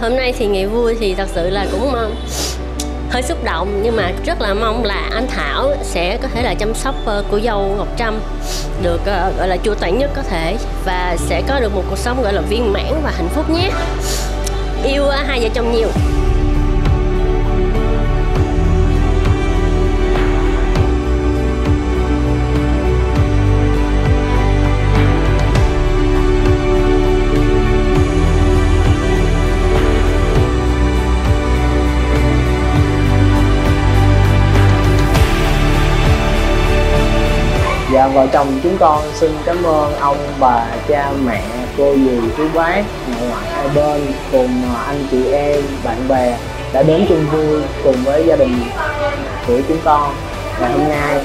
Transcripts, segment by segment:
hôm nay thì ngày vui thì thật sự là cũng uh, hơi xúc động. Nhưng mà rất là mong là anh Thảo sẽ có thể là chăm sóc uh, cô dâu Ngọc Trâm được uh, gọi là chu toàn nhất có thể và sẽ có được một cuộc sống gọi là viên mãn và hạnh phúc nhé. Yêu uh, hai vợ chồng nhiều. Dạ vợ chồng chúng con xin cảm ơn ông bà cha mẹ cô dì chú bác nội ngoại hai bên cùng à, anh chị em bạn bè đã đến chung vui cùng với gia đình của chúng con. Ngày hôm nay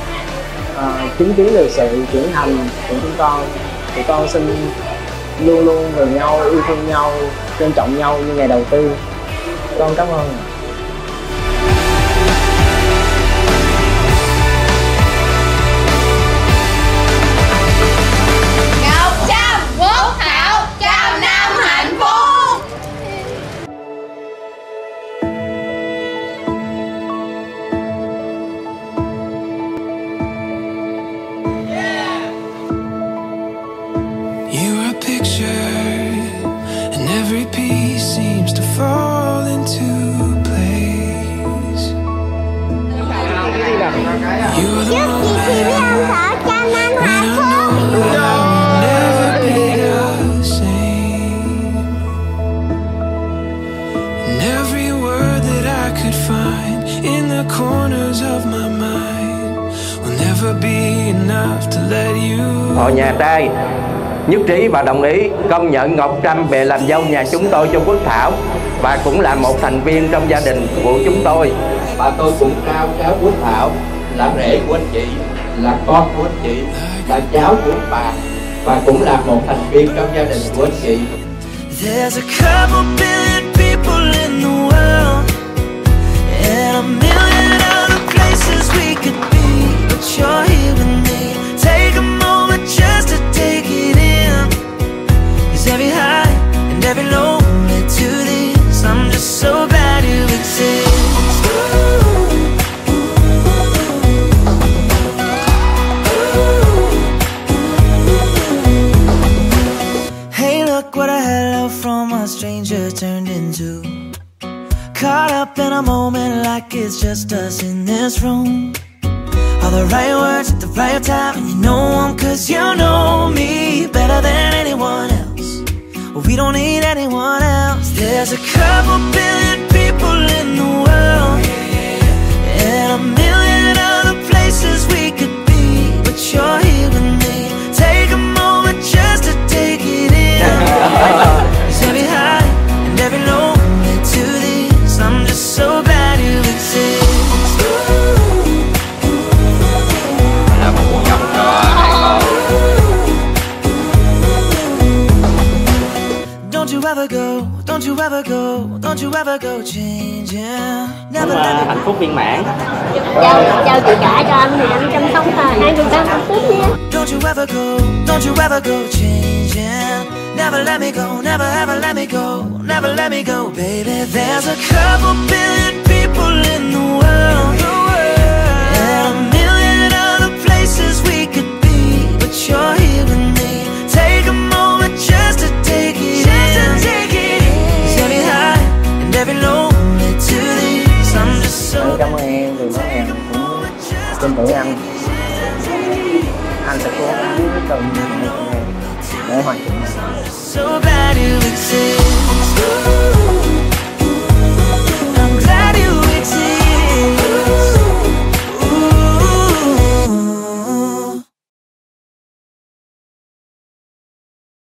à, chứng kiến được sự trưởng thành của chúng con tụi con xin luôn luôn gần nhau yêu thương nhau trân trọng nhau như ngày đầu tiên. Con cảm ơn every piece seems to fall into place. You are the moment when I know I'll never be the same. And every word that I could find in the corners of my mind will never be enough to let you. Họ nhà trai nhất trí và đồng ý công nhận Ngọc Trâm về làm dâu nhà chúng tôi cho Quốc Thảo và cũng là một thành viên trong gia đình của chúng tôi. Và tôi cũng trao cháu Quốc Thảo là rể của anh chị, là con của anh chị, là cháu của bà và cũng là một thành viên trong gia đình của anh chị. There's a couple billion people in the world, and a stranger turned into. Caught up in a moment like it's just us in this room. All the right words at the right time, and you know 'em 'cause you know we don't need anyone else. There's a couple billion people in you ever go, don't you ever go, don't you ever go changing. Never let me hạnh phúc viên mãn. chào chào chị cả cho anh thì anh chăm sóc hai người con hạnh phúc nhé Don't you ever go, don't you ever go changing. Never let me go, never ever let me go, never let me go, baby. There's a couple billion cảm ơn em nói em cũng tin tưởng anh anh sẽ cố gắng dưới từng ngày từng ngày để hoàn thiện mình